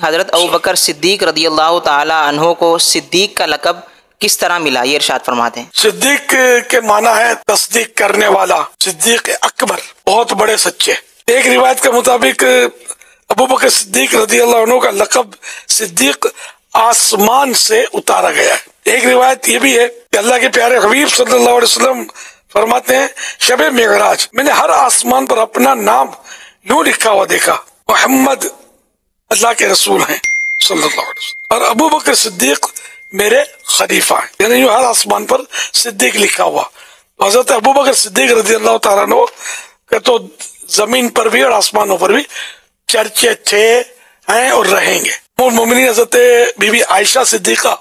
हज़रत अबू बकर सिद्दीक रदी अल्लाह तहों को सिद्दीक का लकब किस तरह मिला? ये इरशाद फरमाते हैं। सिद्दीक के माना है तस्दीक करने वाला, सिद्दीक अकबर, बहुत बड़े सच्चे। एक रिवायत के मुताबिक, अबू बकर सिद्दीक रदी अल्लाह का लकब सिद्दीक आसमान से उतारा गया है। एक रिवायत ये भी है कि अल्लाह के प्यारे हबीब सल्लल्लाहु अलैहि वसल्लम फरमाते हैं, शब मेघराज मैंने हर आसमान पर अपना नाम यूँ लिखा हुआ देखा, मोहम्मद अल्लाह के रसूल हैं, सल्लल्लाहु अलैहि वसल्लम। और अबू बकर सिद्दीक मेरे खलीफा हैं। यानी हर आसमान पर सिद्दीक लिखा हुआ। हज़रत अबू बकर सिद्दीक रज़ी अल्लाह तु के तो ज़मीन पर भी और आसमानों पर भी चर्चे थे हैं और रहेंगे। हज़रत बीबी आयशा सिद्दीका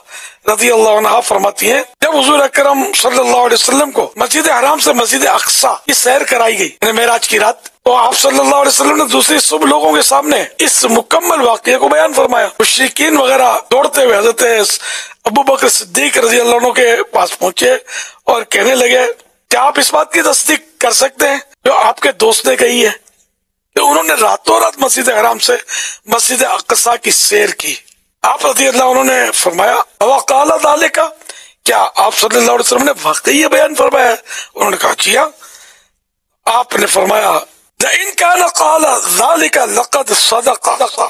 रज़ी अल्लाह फरमाती हैं, जब हजूर अक्रम वसल्लम को मस्जिद हराम से मस्जिद अक्सा की सैर कराई गई मेराज की रात तो आप सल्लल्लाहु अलैहि वसल्लम ने दूसरे सब लोगों के सामने इस मुकम्मल वाक्य को बयान फरमाया। मुशरिकीन वगैरह दौड़ते हुए हज़रत अबू बकर सिद्दीक रज़ी अल्लाह के पास पहुँचे और कहने लगे, क्या आप इस बात की तस्दीक कर सकते हैं? जो आपके दोस्त ने कही है। कि उन्होंने रातों रात मस्जिद हराम से मस्जिद अकसा की सैर की। आप रज़ी अल्लाह उन्होंने फरमाया का क्या आप वसल्लम ने वाकई ये बयान फरमाया? उन्होंने कहा जी आपने फरमाया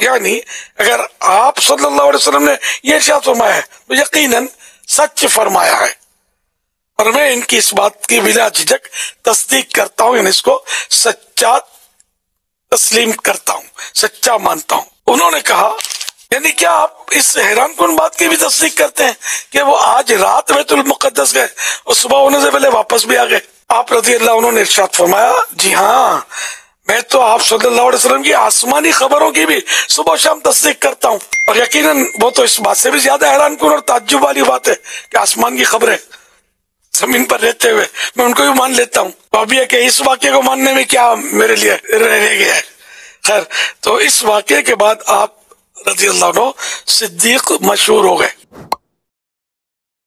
यानी, अगर आप सल्लल्लाहु अलैहि वसल्लम ने ये शायद फरमाया है तो यकीनन सच फरमाया है। और मैं इनकी इस बात की बिना झिझक तस्दीक करता हूँ इसको सच्चा तस्लीम करता हूँ, सच्चा मानता हूँ। उन्होंने कहा, यानी क्या आप इस हैरान कन बात की भी तस्दीक करते हैं कि वो आज रात में मुकदस गए, और सुबह होने से पहले वापस भी आ गए? आप रज़ी अल्लाह उन्होंने इर्शाद फरमाया, जी हाँ मैं तो आप सल्लल्लाहु अलैहि वसल्लम की आसमानी खबरों की भी सुबह शाम तस्दीक करता हूँ। और यकीनन वो तो इस बात से भी ज़्यादा हैरान कन और ताज्जुब वाली बात है कि आसमान की खबरें ज़मीन पर रहते हुए मैं उनको भी मान लेता हूँ। अभी है इस वाक्य को मानने में क्या मेरे लिए रह गया है? खैर तो इस वाक्य के बाद आप रज़ी अल्लाह सिद्दीक मशहूर हो गए।